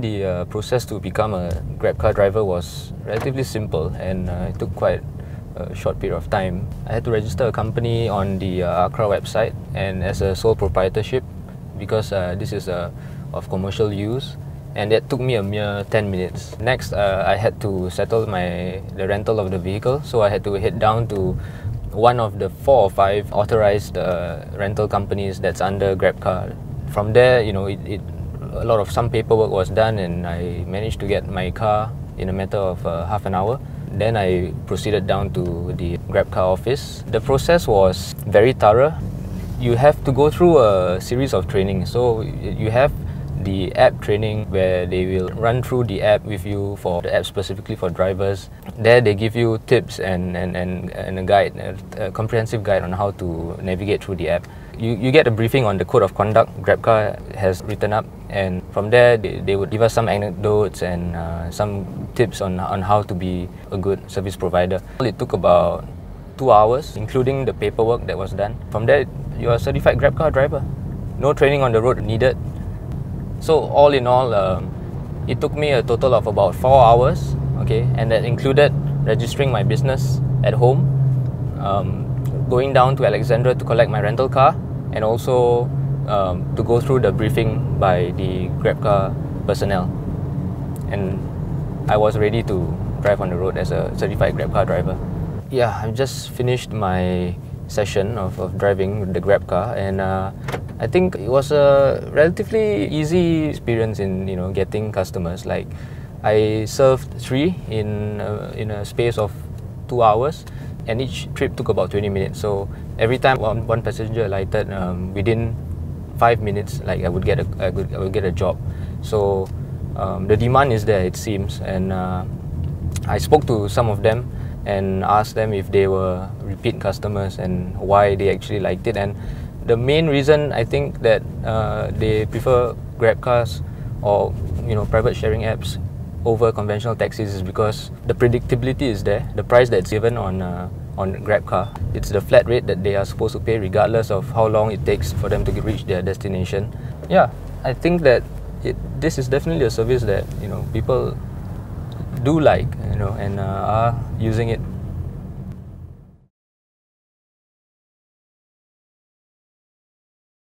The uh, process to become a Grab car driver was relatively simple and uh, it took quite a short period of time. I had to register a company on the uh, ACRA website and as a sole proprietorship because uh, this is uh, of commercial use and that took me a mere 10 minutes. Next, uh, I had to settle my the rental of the vehicle so I had to head down to one of the four or five authorized rental companies that's under GrabCar. From there, you know, it, it a lot of some paperwork was done and I managed to get my car in a matter of uh, half an hour. Then I proceeded down to the GrabCar office. The process was very thorough. You have to go through a series of training. So you have the app training where they will run through the app with you for the app specifically for drivers. There they give you tips and, and, and, and a guide, a, comprehensive guide on how to navigate through the app. You, you get a briefing on the code of conduct GrabCar has written up and from there they, they would give us some anecdotes and uh, some tips on, on how to be a good service provider. It took about two hours including the paperwork that was done. From there you are a certified GrabCar driver. No training on the road needed so all in all, um, it took me a total of about four hours. Okay, and that included registering my business at home, um, going down to Alexandra to collect my rental car, and also um, to go through the briefing by the GrabCar personnel. And I was ready to drive on the road as a certified GrabCar driver. Yeah, I've just finished my session of, of driving the GrabCar, and uh, I think it was a relatively easy experience in you know getting customers. Like I served three in a, in a space of two hours, and each trip took about 20 minutes. So every time one, one passenger alighted, um, within five minutes, like I would get a I would, I would get a job. So um, the demand is there, it seems, and uh, I spoke to some of them and asked them if they were repeat customers and why they actually liked it and the main reason I think that uh, they prefer Grab cars or you know private sharing apps over conventional taxis is because the predictability is there. The price that's given on uh, on Grab car, it's the flat rate that they are supposed to pay regardless of how long it takes for them to reach their destination. Yeah, I think that it, this is definitely a service that you know people do like, you know, and uh, are using it